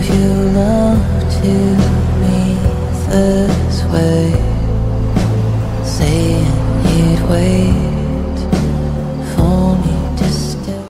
If you love to.